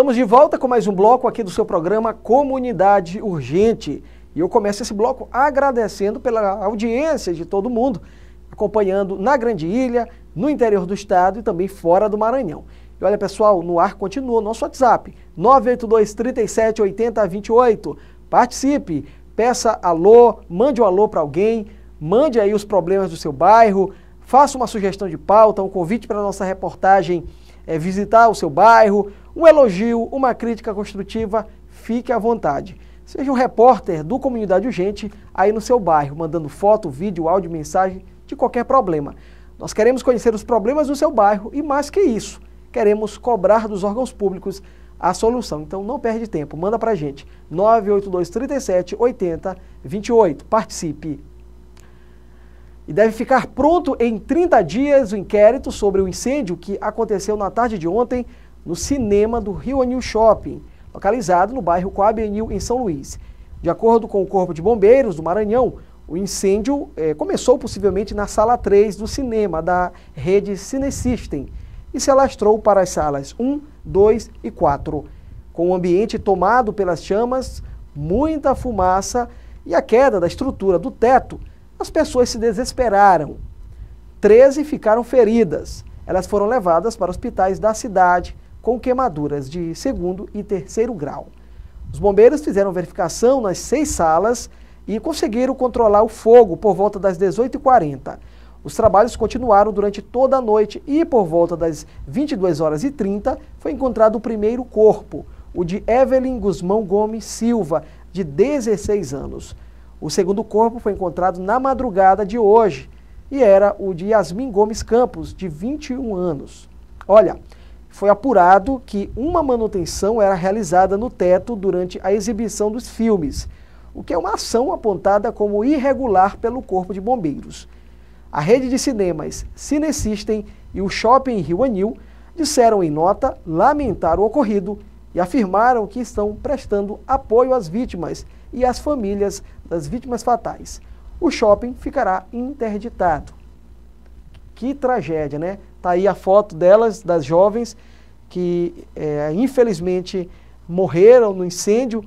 Estamos de volta com mais um bloco aqui do seu programa Comunidade Urgente. E eu começo esse bloco agradecendo pela audiência de todo mundo, acompanhando na Grande Ilha, no interior do estado e também fora do Maranhão. E olha, pessoal, no ar continua o nosso WhatsApp, 982 37 80 28. Participe, peça alô, mande um alô para alguém, mande aí os problemas do seu bairro, faça uma sugestão de pauta, um convite para a nossa reportagem é, visitar o seu bairro, um elogio, uma crítica construtiva, fique à vontade. Seja um repórter do Comunidade Urgente aí no seu bairro, mandando foto, vídeo, áudio, mensagem de qualquer problema. Nós queremos conhecer os problemas do seu bairro e, mais que isso, queremos cobrar dos órgãos públicos a solução. Então não perde tempo, manda pra gente. 982 37 80 28. Participe. E deve ficar pronto em 30 dias o inquérito sobre o incêndio que aconteceu na tarde de ontem no cinema do Rio Anil Shopping, localizado no bairro Coab Anil, em São Luís. De acordo com o Corpo de Bombeiros do Maranhão, o incêndio eh, começou possivelmente na sala 3 do cinema da rede Cinesystem e se alastrou para as salas 1, 2 e 4. Com o ambiente tomado pelas chamas, muita fumaça e a queda da estrutura do teto, as pessoas se desesperaram. Treze ficaram feridas. Elas foram levadas para hospitais da cidade com queimaduras de segundo e terceiro grau. Os bombeiros fizeram verificação nas seis salas e conseguiram controlar o fogo por volta das 18h40. Os trabalhos continuaram durante toda a noite e por volta das 22 horas e 30 foi encontrado o primeiro corpo, o de Evelyn Guzmão Gomes Silva, de 16 anos. O segundo corpo foi encontrado na madrugada de hoje e era o de Yasmin Gomes Campos, de 21 anos. Olha, foi apurado que uma manutenção era realizada no teto durante a exibição dos filmes o que é uma ação apontada como irregular pelo Corpo de Bombeiros. A rede de cinemas Cinesystem e o Shopping Rio Anil disseram em nota lamentar o ocorrido e afirmaram que estão prestando apoio às vítimas e às famílias das vítimas fatais. O shopping ficará interditado. Que tragédia, né? Tá aí a foto delas, das jovens que é, infelizmente morreram no incêndio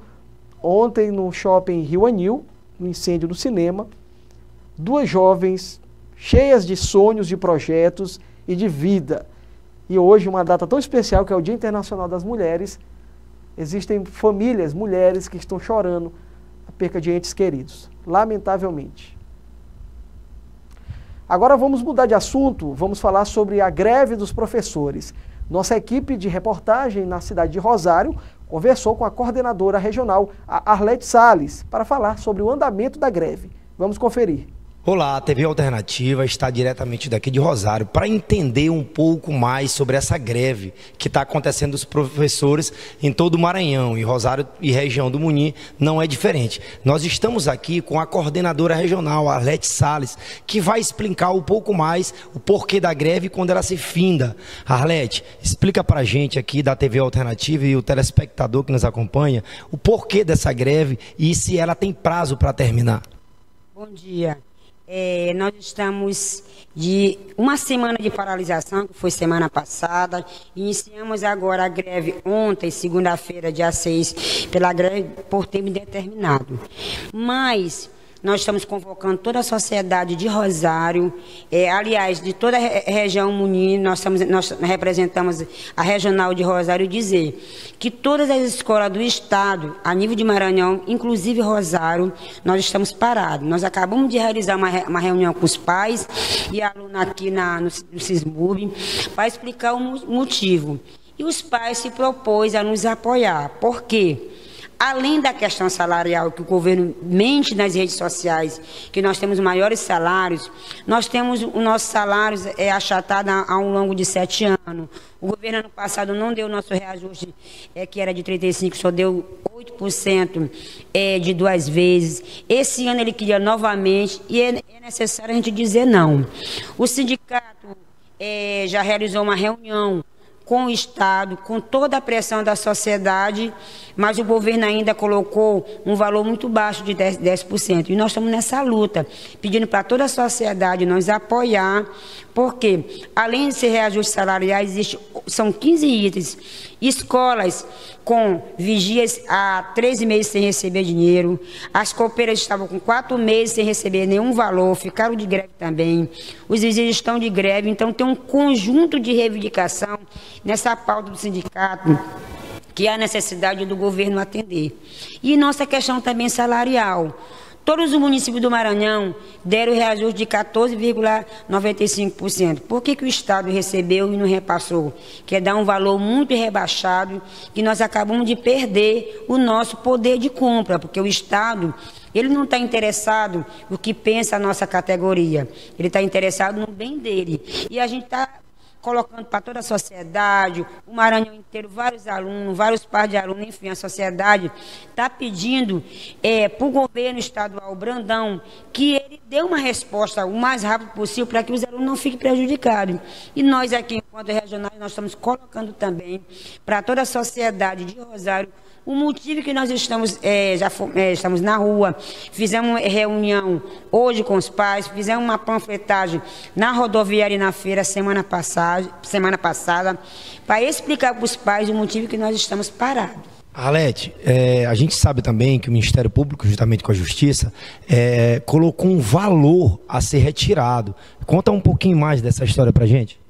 Ontem, no shopping Rio Anil, no incêndio do cinema, duas jovens cheias de sonhos, de projetos e de vida. E hoje, uma data tão especial que é o Dia Internacional das Mulheres, existem famílias, mulheres que estão chorando perca de entes queridos, lamentavelmente. Agora vamos mudar de assunto, vamos falar sobre a greve dos professores. Nossa equipe de reportagem na cidade de Rosário conversou com a coordenadora regional, a Arlete Sales, para falar sobre o andamento da greve. Vamos conferir. Olá, a TV Alternativa está diretamente daqui de Rosário para entender um pouco mais sobre essa greve que está acontecendo dos professores em todo o Maranhão e Rosário e região do Muni não é diferente. Nós estamos aqui com a coordenadora regional, Arlete Sales, que vai explicar um pouco mais o porquê da greve quando ela se finda. Arlete, explica para a gente aqui da TV Alternativa e o telespectador que nos acompanha o porquê dessa greve e se ela tem prazo para terminar. Bom dia. É, nós estamos de uma semana de paralisação, que foi semana passada. Iniciamos agora a greve ontem, segunda-feira, dia 6, pela greve por tempo indeterminado. Mas nós estamos convocando toda a sociedade de Rosário, é, aliás, de toda a região Muni, nós, estamos, nós representamos a regional de Rosário, dizer que todas as escolas do Estado, a nível de Maranhão, inclusive Rosário, nós estamos parados. Nós acabamos de realizar uma, uma reunião com os pais e alunos aqui na, no, no CISMUB para explicar o motivo. E os pais se propôs a nos apoiar. Por quê? Além da questão salarial que o governo mente nas redes sociais, que nós temos maiores salários, nós temos o nosso salário é achatado a um longo de sete anos. O governo ano passado não deu o nosso reajuste, é, que era de 35%, só deu 8% é, de duas vezes. Esse ano ele queria novamente e é, é necessário a gente dizer não. O sindicato é, já realizou uma reunião com o Estado, com toda a pressão da sociedade, mas o governo ainda colocou um valor muito baixo de 10%. 10%. E nós estamos nessa luta, pedindo para toda a sociedade nos apoiar Porque, além de ser reajustes salariais, existe, são 15 itens. Escolas com vigias há 13 meses sem receber dinheiro. As copeiras estavam com 4 meses sem receber nenhum valor, ficaram de greve também. Os vizinhos estão de greve, então tem um conjunto de reivindicação nessa pauta do sindicato que há necessidade do governo atender. E nossa questão também salarial. Todos os municípios do Maranhão deram reajuste de 14,95%. Por que, que o Estado recebeu e não repassou? Quer dar um valor muito rebaixado, que nós acabamos de perder o nosso poder de compra, porque o Estado ele não está interessado no que pensa a nossa categoria. Ele está interessado no bem dele. E a gente está colocando para toda a sociedade, o Maranhão inteiro, vários alunos, vários pais de alunos, enfim, a sociedade está pedindo é, para o governo estadual Brandão que ele dê uma resposta o mais rápido possível para que os alunos não fiquem prejudicados. E nós aqui, enquanto regionais, nós estamos colocando também para toda a sociedade de Rosário o motivo que nós estamos, é, já é, estamos na rua, fizemos reunião hoje com os pais, fizemos uma panfletagem na rodoviária e na feira semana passada, semana passada para explicar para os pais o motivo que nós estamos parados. Alete, é, a gente sabe também que o Ministério Público, juntamente com a Justiça, é, colocou um valor a ser retirado. Conta um pouquinho mais dessa história para gente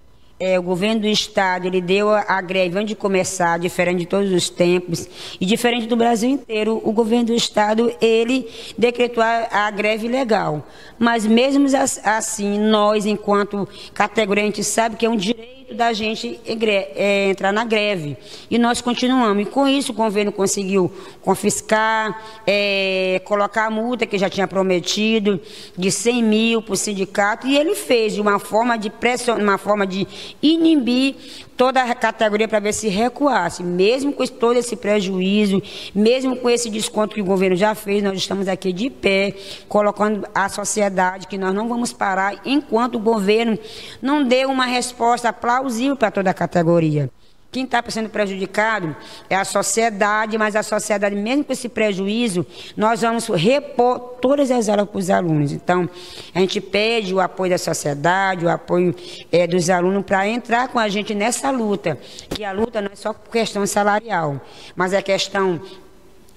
é, o governo do estado ele deu a, a, greve antes de começar, diferente de todos os tempos e diferente do Brasil inteiro, o governo do estado ele decretou a, a greve legal. Mas mesmo assim, nós, enquanto categoria, a gente sabe que é um direito da gente é, entrar na greve. E nós continuamos. E com isso o governo conseguiu confiscar, é, colocar a multa que já tinha prometido, de 100 mil para o sindicato, e ele fez de uma forma de pressão, uma forma de inibir toda a categoria para ver se recuasse. Mesmo com todo esse prejuízo, mesmo com esse desconto que o governo já fez, nós estamos aqui de pé, colocando a sociedade que nós não vamos parar enquanto o governo não dê uma resposta plausível para toda a categoria. Quem está sendo prejudicado é a sociedade, mas a sociedade, mesmo com esse prejuízo, nós vamos repor todas as aulas para os alunos. Então, a gente pede o apoio da sociedade, o apoio é, dos alunos para entrar com a gente nessa luta. Que a luta não é só questão salarial, mas é questão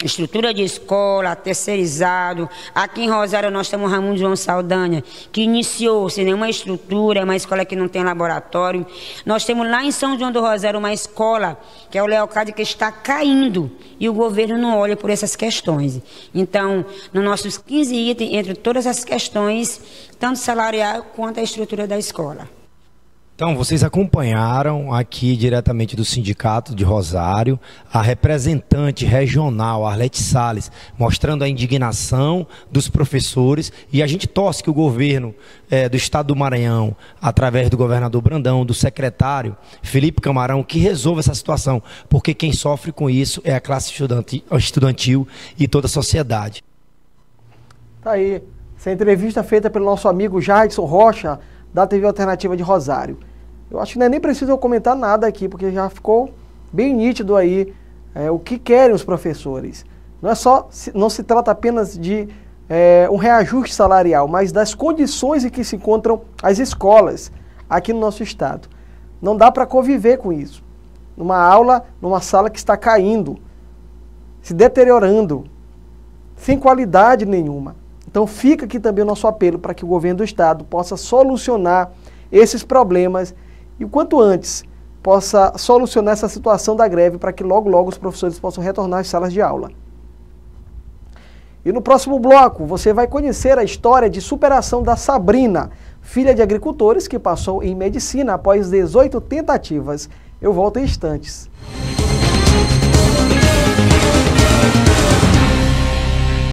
estrutura de escola, terceirizado. Aqui em Rosário nós temos Ramon João Saldanha, que iniciou sem nenhuma estrutura, uma escola que não tem laboratório. Nós temos lá em São João do Rosário uma escola, que é o Leocádio, que está caindo, e o governo não olha por essas questões. Então, nos nossos 15 itens, entre todas as questões, tanto salarial quanto a estrutura da escola. Então, vocês acompanharam aqui diretamente do Sindicato de Rosário a representante regional, Arlete Salles, mostrando a indignação dos professores e a gente torce que o governo é, do Estado do Maranhão, através do governador Brandão, do secretário Felipe Camarão, que resolva essa situação, porque quem sofre com isso é a classe estudantil e toda a sociedade. Tá aí. Essa entrevista feita pelo nosso amigo Jadson Rocha, da TV Alternativa de Rosário. Eu acho que não é nem preciso eu comentar nada aqui, porque já ficou bem nítido aí é, o que querem os professores. Não é só, não se trata apenas de é, um reajuste salarial, mas das condições em que se encontram as escolas aqui no nosso estado. Não dá para conviver com isso. Numa aula, numa sala que está caindo, se deteriorando, sem qualidade nenhuma. Então fica aqui também o nosso apelo para que o governo do estado possa solucionar esses problemas e o quanto antes possa solucionar essa situação da greve para que logo logo os professores possam retornar às salas de aula. E no próximo bloco você vai conhecer a história de superação da Sabrina, filha de agricultores que passou em medicina após 18 tentativas. Eu volto em instantes.